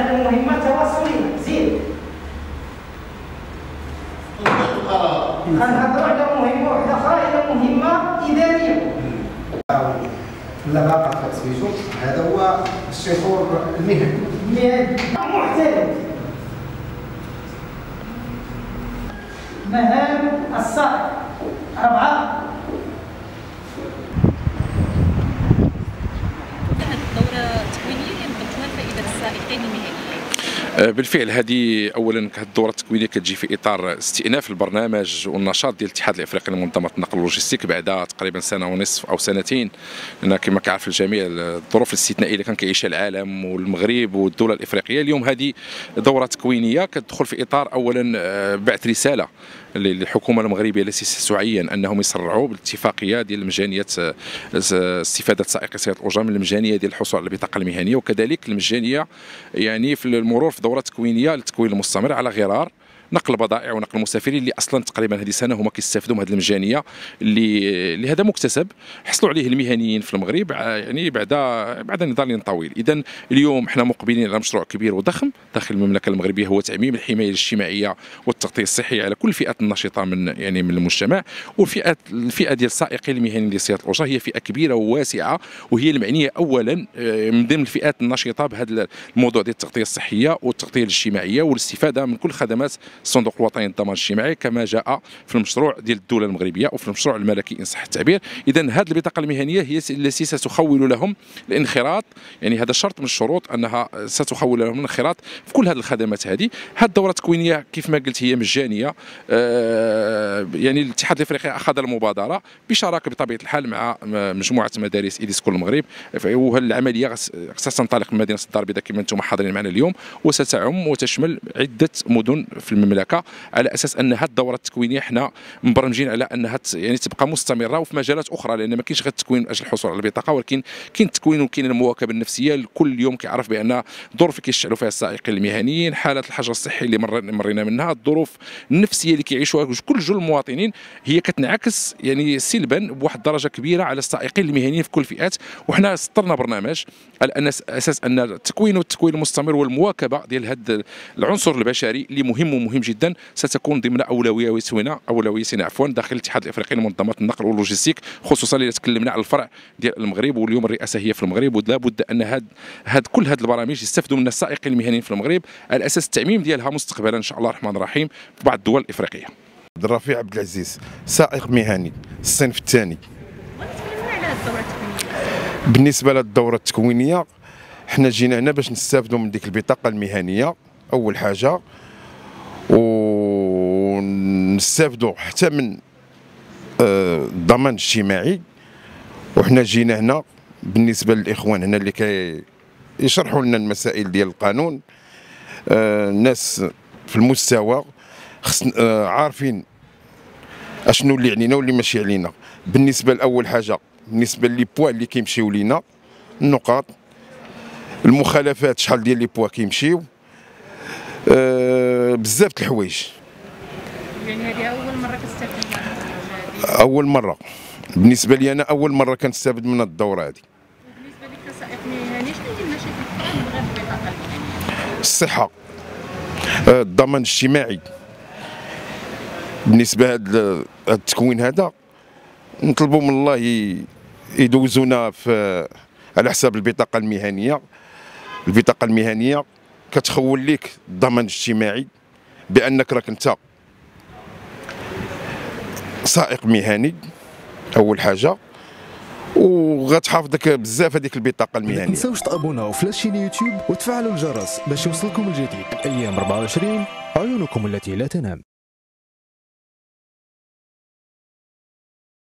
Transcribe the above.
هذه مهمه تواصليه زيد غنهضروا على مهمه واحدة أخرى هي مهمة إدارية. لا باقة سميتو هذا هو الشيخور المهني محترف مهام السائق أربعة الدورة التكوينية اللي نقدموها لفائدة السائقين المهنيين آه، بالفعل هذه اولا الدورة التكوينية كتجي في إطار استئناف البرنامج والنشاط ديال الاتحاد الإفريقي لمنظمة النقل واللوجستيك بعد تقريبا سنة ونصف أو سنتين. لأن كما كيعرف الجميع الظروف الاستثنائية اللي كان كيعيشها العالم والمغرب والدول الإفريقية اليوم هذه دورة تكوينية كتدخل في إطار اولا آه، بعث رسالة للحكومة المغربية التي ستعين أنهم يسرعوا بالاتفاقية ديال مجانية آه، استفادة سائقي سيارة الاجره من المجانية ديال الحصول على البطاقة المهنية وكذلك المجانية يعني في المرور في دورة تكوينية للتكوين المستمر على غرار نقل البضائع ونقل المسافرين اللي أصلا تقريبا هذه السنة هما كيستافدوا من هذه المجانية اللي اللي هذا مكتسب. حصلوا عليه المهنيين في المغرب يعني بعد بعد نضال طويل. اذا اليوم إحنا مقبلين على مشروع كبير وضخم. داخل المملكة المغربية هو تعميم الحماية الاجتماعية والتغطية الصحية على كل الفئات النشطة من يعني من المجتمع. والفئات الفئة ديال السائقين المهنيين لسياره الاجره هي فئة كبيرة وواسعة وهي المعنية اولا آه، من ضمن الفئات النشطة بهذا الموضوع ديال التغطية الصحية والتغطية الاجتماعية والاستفادة من كل خدمات الصندوق الوطني للضمان الاجتماعي كما جاء في المشروع ديال الدولة المغربية وفي المشروع الملكي ان صح التعبير اذا هذه البطاقه المهنية هي التي ستخول لهم الانخراط. يعني هذا شرط من الشروط أنها ستخول لهم الانخراط في كل هذه الخدمات هذه. هذه الدورة التكوينية كيف ما قلت هي مجانية. آه، يعني الاتحاد الإفريقي أخذ المبادرة بشراكة بطبيعة الحال مع مجموعة مدارس ايديس كل المغرب العملية ستنطلق من مدينة الدار البيضاء كما أنتم حاضرين معنا اليوم وستعم وتشمل عدة مدن في المملكة. على أساس أن هذه الدورة التكوينية حنا مبرمجين على انها يعني تبقى مستمرة وفي مجالات أخرى لأن ما كاينش غير التكوين من أجل الحصول على البطاقة ولكن كاين التكوين وكاين المواكبة النفسية. لكل يوم كيعرف بأن الظروف اللي كيشتغلوا فيها السائقين المهنيين حالات الحجر الصحي اللي مر- مرينا منها الظروف النفسية اللي كيعيشوها كل جل المواطنين هي كتنعكس يعني سلبا بواحد الدرجة كبيرة على السائقين المهنيين في كل الفئات وحنا سطرنا برنامج على أساس أن التكوين والتكوين المستمر والمواكبة ديال هذا العنصر البشري اللي مهم ومهم جدا ستكون ضمن اولوياتنا اولوياتنا عفوا داخل الاتحاد الأفريقي لمنظمه النقل واللوجستيك خصوصا اذا تكلمنا على الفرع ديال المغرب واليوم الرئاسة هي في المغرب ولا بد أن هاد هاد كل هاد البرامج يستفدوا منها السائقين المهنيين في المغرب. على أساس التعميم ديالها مستقبلا إن شاء الله الرحمن الرحيم في بعض الدول الإفريقية. عبد الرفيع عبد العزيز سائق مهني الصنف الثاني. بالنسبة للدورة التكوينية حنا جينا هنا باش نستافدوا من ديك البطاقة المهنية. أول حاجة ونستافدوا حتى من آه، الضمان الاجتماعي وحنا جينا هنا بالنسبة للإخوان هنا اللي كي يشرحوا لنا المسائل ديال القانون. آه، الناس في المستوى آه، عارفين أشنو اللي علينا واللي ماشي علينا. بالنسبة لأول حاجة بالنسبة لي بوا اللي كيمشيو لينا النقاط المخالفات شحال ديال لي بوا كيمشيو. أه بزاف د الحوايج. يعني هذه أول مرة كتستافد أول مرة. بالنسبة لي أنا أول مرة كنستافد من الدورة هذه. بالنسبة لك كسائق مهني شنو هي المشاكل المهنية؟ الصحة أه الضمان الاجتماعي. بالنسبة هذا التكوين هذا نطلبوا من الله يدوزونا في على حساب البطاقة المهنية. البطاقة المهنية كتخول لك الضمان الاجتماعي. بأنك راك أنت سائق مهني أول حاجة. وغتحافظك بزاف هذيك البطاقة ما المهنية. تنساوش تابوناو في لاشين يوتيوب وتفعلوا الجرس باش يوصلكم الجديد. أيام 24 عيونكم التي لا تنام.